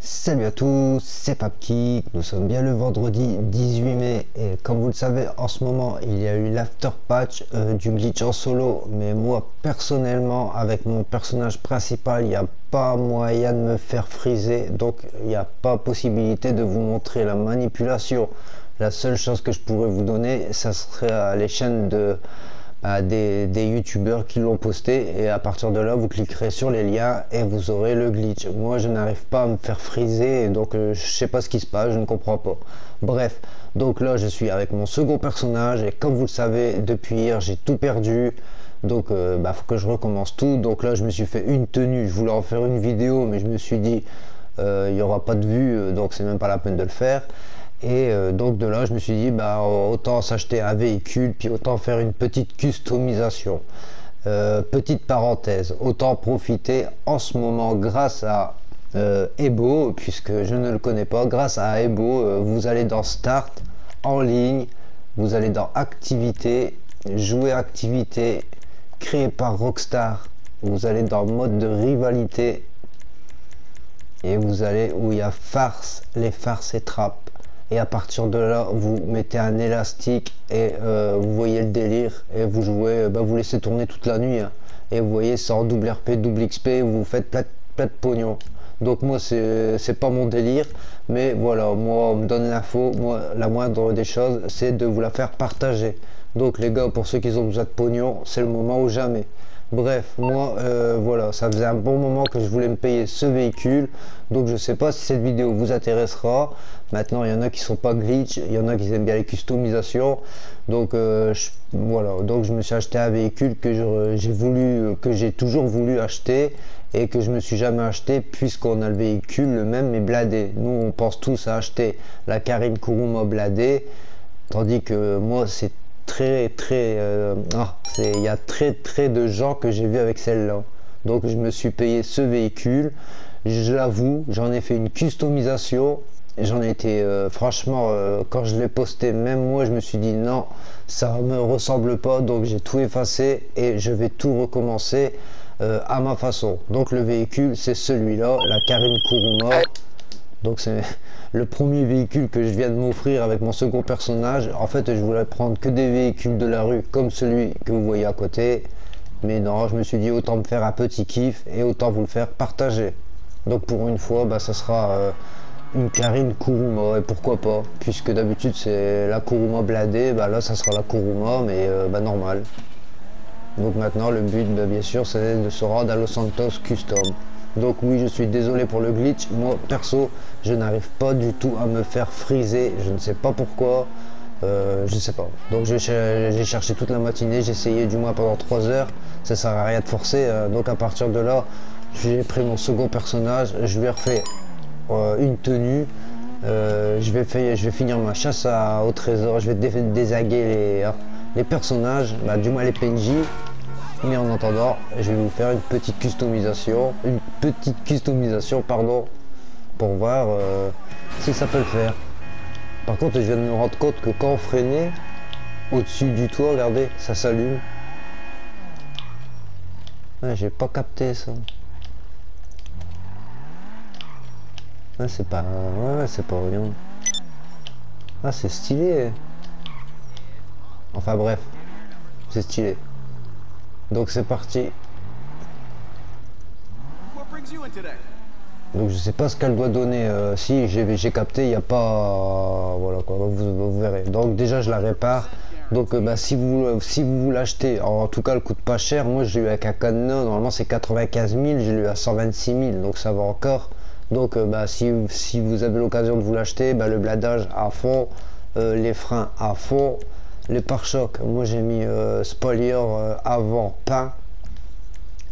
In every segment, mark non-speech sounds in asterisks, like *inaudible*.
Salut à tous, c'est Papki, nous sommes bien le vendredi 18 mai et comme vous le savez en ce moment il y a eu l'after patch euh, du glitch en solo. Mais moi personnellement avec mon personnage principal il n'y a pas moyen de me faire friser. Donc il n'y a pas possibilité de vous montrer la manipulation. La seule chose que je pourrais vous donner ça serait les chaînes de à des, youtubeurs qui l'ont posté. Et à partir de là vous cliquerez sur les liens et vous aurez le glitch. Moi je n'arrive pas à me faire friser donc euh, je sais pas ce qui se passe je ne comprends pas. Bref donc là je suis avec mon second personnage et comme vous le savez depuis hier j'ai tout perdu. Donc euh, bah, faut que je recommence tout. Donc là je me suis fait une tenue. Je voulais en faire une vidéo mais je me suis dit euh, il n'y aura pas de vue donc c'est même pas la peine de le faire et euh, donc de là, je me suis dit, bah, autant s'acheter un véhicule, puis autant faire une petite customisation. Euh, petite parenthèse, autant profiter en ce moment grâce à euh, Ebo, puisque je ne le connais pas, grâce à Ebo, vous allez dans Start, en ligne, vous allez dans Activité, Jouer Activité, créé par Rockstar, vous allez dans mode de rivalité, et vous allez où il y a farce, les farces et trappes et à partir de là vous mettez un élastique et euh, vous voyez le délire et vous jouez bah, vous laissez tourner toute la nuit hein. et vous voyez ça en double RP double XP vous faites plein, de pognon. Donc moi c'est pas mon délire mais voilà moi on me donne l'info moi la moindre des choses c'est de vous la faire partager. Donc les gars pour ceux qui ont besoin de pognon c'est le moment ou jamais Bref, moi, euh, voilà, ça faisait un bon moment que je voulais me payer ce véhicule. Donc, je sais pas si cette vidéo vous intéressera. Maintenant, il y en a qui sont pas glitch, il y en a qui aiment bien les customisations. Donc, euh, voilà, donc je me suis acheté un véhicule que j'ai voulu, que j'ai toujours voulu acheter et que je me suis jamais acheté puisqu'on a le véhicule le même mais bladé. Nous, on pense tous à acheter la Karine Kuruma bladé, tandis que moi, c'est très très euh, ah, il y a très très de gens que j'ai vu avec celle-là. Donc je me suis payé ce véhicule. Je l'avoue j'en ai fait une customisation. J'en ai été euh, franchement euh, quand je l'ai posté même moi je me suis dit non ça me ressemble pas. Donc j'ai tout effacé et je vais tout recommencer à ma façon. Donc le véhicule c'est celui-là la Karine Kuruma donc c'est le premier véhicule que je viens de m'offrir avec mon second personnage. En fait, je voulais prendre que des véhicules de la rue comme celui que vous voyez à côté. Mais non, je me suis dit autant me faire un petit kiff et autant vous le faire partager. Donc pour une fois, bah, ça sera euh, une Karine Kuruma et pourquoi pas. Puisque d'habitude c'est la Kuruma bladée, bah là ça sera la Kuruma mais euh, bah, normal. Donc maintenant le but bah, bien sûr c'est de se rendre à Los Santos Custom. Donc oui, je suis désolé pour le glitch. Moi, perso, je n'arrive pas du tout à me faire friser. Je ne sais pas pourquoi. Euh, je sais pas. Donc j'ai cherché toute la matinée, j'ai essayé du moins pendant 3 heures. Ça sert à rien de forcer. Euh, donc à partir de là, j'ai pris mon second personnage. Je lui ai refait euh, une tenue. je, vais faire, je vais finir ma chasse au trésor. Je vais désaguer les, personnages, bah, du moins les PNJ. Mais en attendant, je vais vous faire une petite customisation, petite customisation, pardon, pour voir euh, si ça peut le faire. Par contre, je viens de me rendre compte que quand on freinait, au-dessus du toit, regardez, ça s'allume. j'ai pas capté ça. c'est pas... Ouais, c'est pas rien. Ah, c'est stylé. Enfin bref, c'est stylé. Donc c'est parti. Donc je sais pas ce qu'elle doit donner. Euh, si j'ai capté, il n'y a pas. voilà quoi, vous, verrez. Donc déjà je la répare. Donc euh, bah, si vous si vous l'achetez, en tout cas elle coûte pas cher. Moi j'ai eu avec un cadenas, normalement c'est 95 000, j'ai eu à 126 000, donc ça va encore. Donc euh, bah, si, si vous avez l'occasion de vous l'acheter, bah, le bladage à fond, les freins à fond, les pare-chocs, moi j'ai mis spoiler avant peint.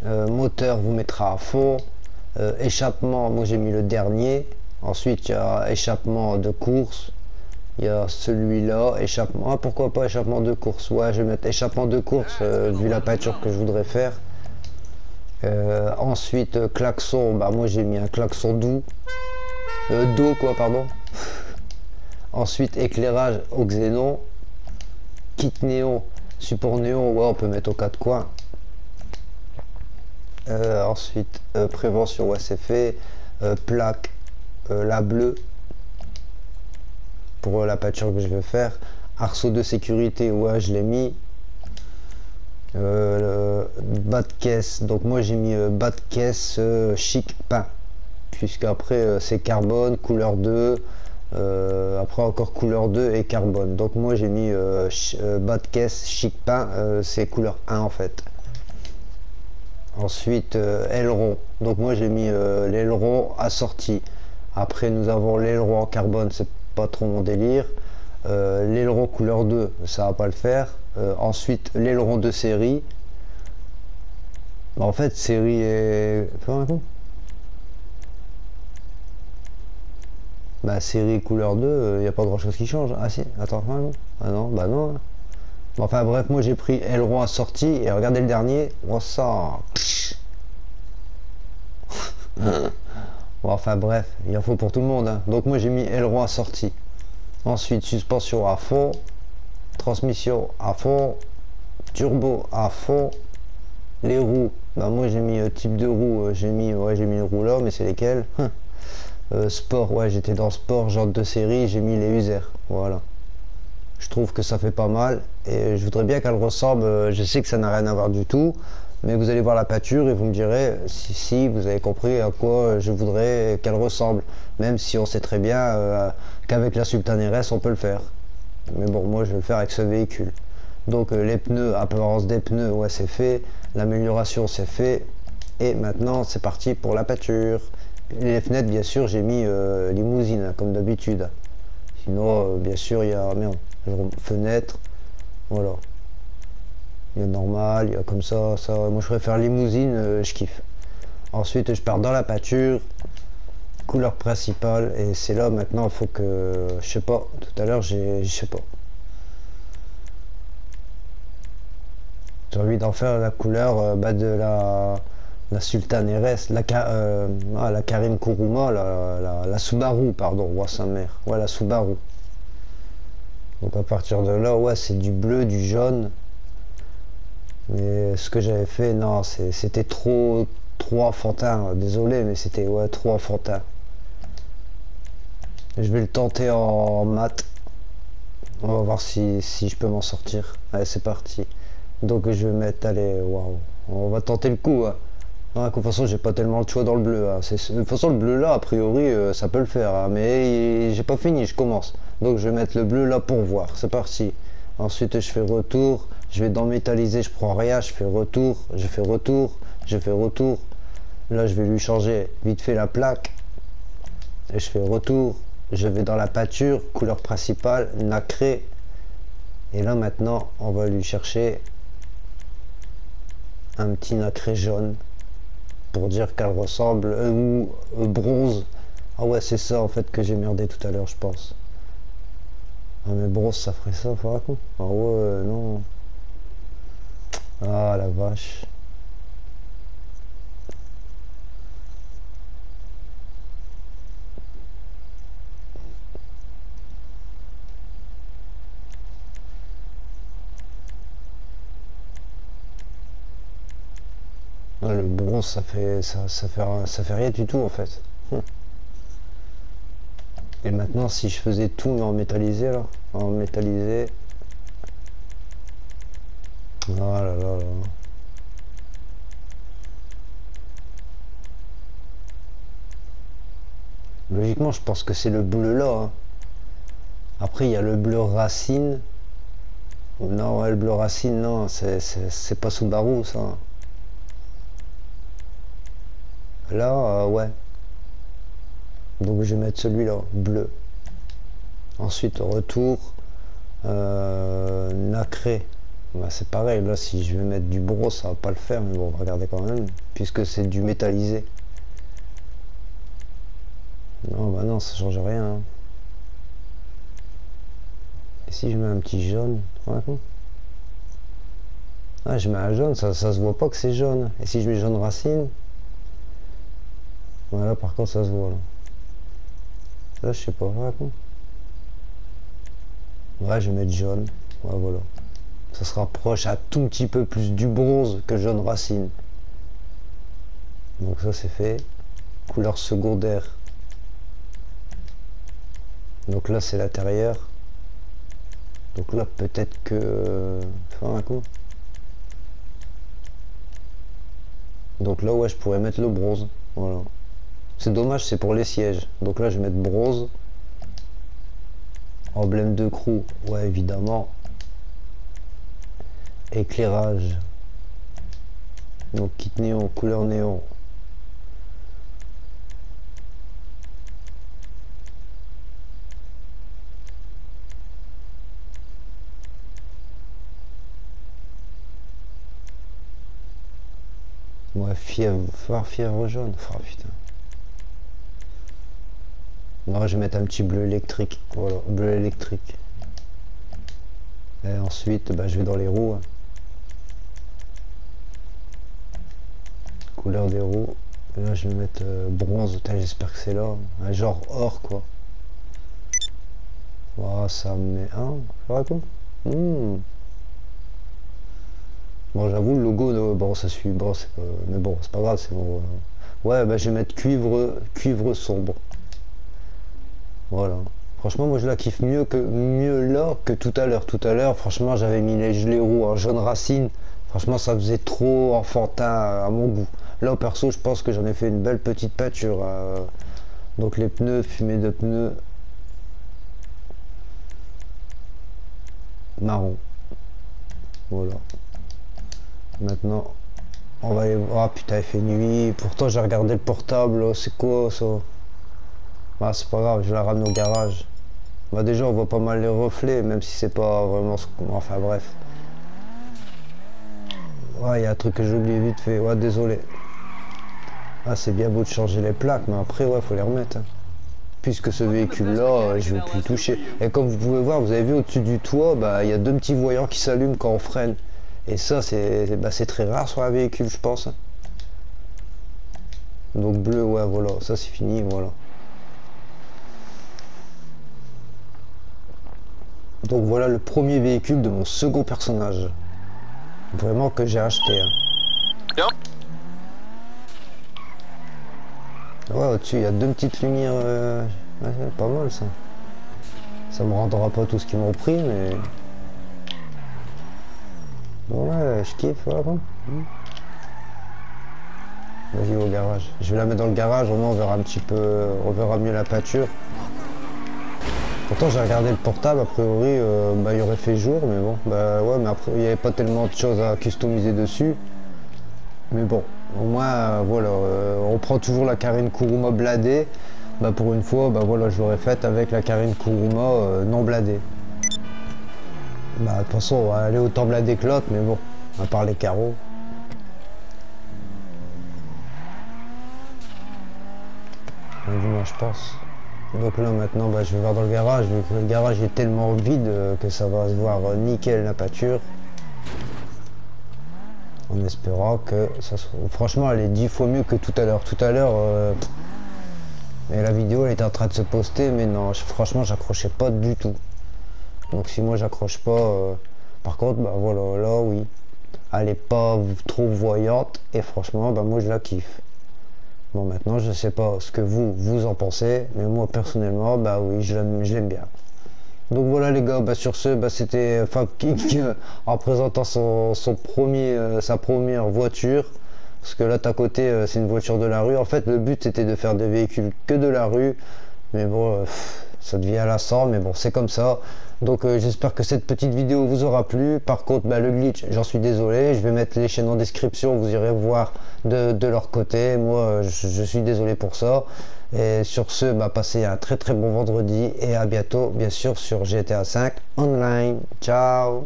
Moteur vous mettra à fond. Échappement, moi j'ai mis le dernier. Ensuite il y a échappement de course. Il y a celui-là, échappement. Ah, pourquoi pas échappement de course? Ouais, je vais mettre échappement de course vu la peinture que je voudrais faire. ensuite, klaxon, bah moi j'ai mis un klaxon doux. d'eau quoi, pardon. *laughs* ensuite, éclairage au xénon kit néon, support néon, ouais, on peut mettre aux quatre coins. Euh, ensuite, euh, prévention, ouais, c'est fait. Euh, plaque, la bleue pour la peinture que je vais faire. Arceau de sécurité, ouais, je l'ai mis. bas de caisse, donc moi j'ai mis bas de caisse chic peint puisqu'après c'est carbone, couleur 2, euh, après encore couleur 2 et carbone. Donc moi j'ai mis bas de caisse chic peint, c'est couleur 1 en fait. Ensuite aileron. Donc moi j'ai mis l'aileron assorti. Après nous avons l'aileron en carbone, c'est pas trop mon délire. l'aileron couleur 2, ça va pas le faire. ensuite l'aileron de série. Bah, en fait série est... Bah série couleur 2, il euh, n'y a pas grand chose qui change. Ah si, attends, non, ah non bah non. Enfin bref, moi j'ai pris aileron assorti et regardez le dernier, oh *laughs* ça. bon, enfin bref, il en faut pour tout le monde. Hein. Donc moi j'ai mis aileron assorti. Ensuite suspension à fond, transmission à fond, turbo à fond, les roues. Bah moi j'ai mis euh, type de roue, euh, j'ai mis ouais j'ai mis le roue là, mais c'est lesquels? *laughs* Euh, sport, ouais, j'étais dans sport, genre de série, j'ai mis les user. Voilà. Je trouve que ça fait pas mal et je voudrais bien qu'elle ressemble. Euh, je sais que ça n'a rien à voir du tout, mais vous allez voir la peinture et vous me direz si, si vous avez compris à quoi je voudrais qu'elle ressemble. Même si on sait très bien euh, qu'avec la Sultan RS on peut le faire. Mais bon, moi je vais le faire avec ce véhicule. Donc les pneus, apparence des pneus, ouais, c'est fait. L'amélioration, c'est fait. Et maintenant, c'est parti pour la peinture. Les fenêtres, bien sûr, j'ai mis euh, limousine, comme d'habitude. Sinon, euh, bien sûr, il y a merde, fenêtre, voilà. Il y a normal, il y a comme ça, ça. Moi, je préfère limousine, euh, je kiffe. Ensuite, je pars dans la peinture, couleur principale, et c'est là maintenant, il faut que, je sais pas, tout à l'heure, j'ai, je sais pas. J'ai envie d'en faire la couleur bah, de la la Sultane RS, la, euh, ah, la Karim Kuruma, la, la, Subaru, pardon, ouais, sa mère, ouais, la Subaru. Donc à partir de là, ouais, c'est du bleu, du jaune. Mais ce que j'avais fait, non, c'était trop, trop enfantin. Désolé, mais c'était ouais, trop enfantin. Je vais le tenter en mat. On va voir si, si je peux m'en sortir. Allez, c'est parti. Donc je vais mettre, allez, waouh. On va tenter le coup. Hein de toute façon, j'ai pas tellement le choix dans le bleu. Hein. De toute façon, le bleu là, a priori, euh, ça peut le faire. Hein. Mais j'ai pas fini, je commence. Donc, je vais mettre le bleu là pour voir. C'est parti. Ensuite, je fais retour. Je vais dans métalliser, je prends rien. Je fais retour. Je fais retour. Je fais retour. Là, je vais lui changer vite fait la plaque. Et je fais retour. Je vais dans la peinture, couleur principale, nacré. Et là, maintenant, on va lui chercher un petit nacré jaune pour dire qu'elle ressemble ou bronze. Ah ouais, c'est ça en fait que j'ai merdé tout à l'heure, je pense. Ah mais bronze, ça ferait ça, coup. Ah ouais, non. Ah la vache. Le bronze, ça fait, ça, ça, fait, rien du tout en fait. Et maintenant, si je faisais tout mais en métallisé, là, en métallisé. Oh là là là. Logiquement, je pense que c'est le bleu là. Hein. Après, il y a le bleu racine. Non, le bleu racine, non, c'est pas Subaru ça. Là, euh, ouais. Donc je vais mettre celui-là, bleu. Ensuite, retour, euh, nacré. Bah, c'est pareil, là si je vais mettre du bronze, ça va pas le faire, mais bon, regardez quand même, puisque c'est du métallisé. Non, bah non, ça change rien. Hein. Et si je mets un petit jaune, ah, je mets un jaune, ça, ça se voit pas que c'est jaune. Et si je mets jaune racine, voilà, par contre, ça se voit là. Là, je sais pas, ouais, Ouais, je vais mettre jaune. Ouais, voilà. Ça se rapproche un tout petit peu plus du bronze que jaune racine. Donc ça, c'est fait. Couleur secondaire. Donc là c'est l'intérieur. Donc là peut-être que... Faire un coup. Donc là ouais je pourrais mettre le bronze. Voilà. C'est dommage c'est pour les sièges. Donc là je vais mettre bronze. Emblème de crew. Ouais évidemment. Éclairage. Donc kit néon, couleur néon. Ouais, fièvre, fièvre jaune. Oh putain. Non, je vais mettre un petit bleu électrique. Voilà, bleu électrique. Et ensuite, bah, je vais dans les roues. Hein. Couleur des roues. là, je vais mettre euh, bronze. J'espère que c'est là. Un genre or, quoi. Ça met un. Ça quoi hmm. Bon, j'avoue, le logo, bon, ça suit. Bon, mais bon, c'est pas grave, c'est bon. Ouais, bah, je vais mettre cuivre, cuivre sombre. Voilà. Franchement, moi, je la kiffe mieux que mieux là que tout à l'heure. Tout à l'heure, franchement, j'avais mis les gelées roues en jaune racine. Franchement, ça faisait trop enfantin à mon goût. Là, perso, je pense que j'en ai fait une belle petite peinture. Euh. donc, les pneus, fumée de pneus. Marron. Voilà. Maintenant, on va aller voir. Oh putain, il fait nuit. Pourtant, j'ai regardé le portable. Oh, c'est quoi ça? Bah, c'est pas grave, je la ramène au garage. Bah, déjà, on voit pas mal les reflets, même si c'est pas vraiment ce qu'on. Enfin, bref. Ouais, il y a un truc que j'ai oublié vite fait. Ouais, désolé. Ah, c'est bien beau de changer les plaques, mais après, ouais, faut les remettre. Hein. Puisque ce véhicule-là, je vais plus toucher. Et comme vous pouvez voir, vous avez vu au-dessus du toit, bah, il y a deux petits voyants qui s'allument quand on freine. Et ça, bah, c'est très rare sur un véhicule, je pense. Donc bleu, ouais, voilà, ça c'est fini, voilà. Donc voilà le premier véhicule de mon second personnage. Vraiment que j'ai acheté. Hein. Ouais, au-dessus, il y a deux petites lumières. Euh, pas mal ça. Ça me rendra pas tout ce qu'ils m'ont pris, mais... Ouais, je kiffe, voilà. Vas-y au garage. Je vais la mettre dans le garage, au moins on verra un petit peu, on verra mieux la peinture. Pourtant j'ai regardé le portable, a priori euh, bah, il aurait fait jour, mais bon, bah ouais, mais après il n'y avait pas tellement de choses à customiser dessus. Mais bon, au moins euh, voilà, euh, on prend toujours la Karine Kuruma bladée. Bah pour une fois, bah voilà, je l'aurais faite avec la Karine Kuruma non bladée. Bah, de toute façon, on va aller autant bladé que l'autre, mais bon, à part les carreaux. Du moins, je pense. Donc là, maintenant, bah, je vais voir dans le garage, vu que le garage est tellement vide euh, que ça va se voir euh, nickel la pâture. En espérant que ça se... Franchement, elle est dix fois mieux que tout à l'heure. Tout à l'heure, euh, la vidéo, elle était en train de se poster, mais non, franchement, j'accrochais pas du tout. Donc si moi j'accroche pas, par contre, bah voilà, là oui, elle est pas trop voyante et franchement, bah moi je la kiffe. Bon maintenant je sais pas ce que vous vous en pensez, mais moi personnellement, bah oui, je l'aime bien. Donc voilà les gars, bah sur ce, bah, c'était Fab *laughs* euh, en présentant euh, sa première voiture. Parce que là, à côté, c'est une voiture de la rue. En fait, le but c'était de faire des véhicules que de la rue. Mais bon, ça devient lassant, mais bon, c'est comme ça. Donc euh, j'espère que cette petite vidéo vous aura plu. Par contre, bah, le glitch, j'en suis désolé. Je vais mettre les chaînes en description, vous irez voir de, leur côté. Moi, je, suis désolé pour ça. Et sur ce, bah, passez un très très bon vendredi et à bientôt, bien sûr, sur GTA 5 Online. Ciao